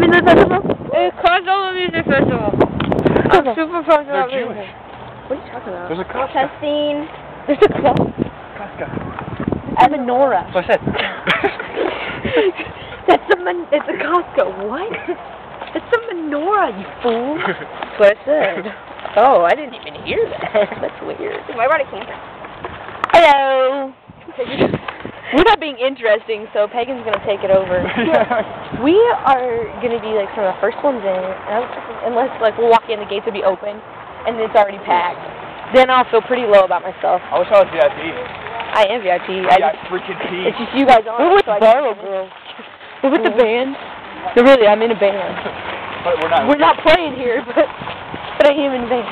Music Festival? It's Crossover Music Festival. I'm super pumped They're about being Jewish. What are you talking about? There's a Costco. Testing. There's a clock. Costco. A menorah. what I said. That's a man- it's a Costco. What? It's a menorah, you fool. That's what I said. Oh, I didn't even hear that. That's weird. Why brought a camera? Hello. We're not being interesting, so Pegan's gonna take it over. We are gonna be like some of the first ones in, and I was thinking, uh, unless like we'll walk in, the gates will be open, and it's already packed. Then I'll feel pretty low about myself. I wish I was VIP. I am VIP. I Yeah, just, freaking P. it's just you guys on. We're with so I Barlow can't- Girls. We're with the band. No, really, I'm in a band. But we're not. We're not playing here, but but I am in a band.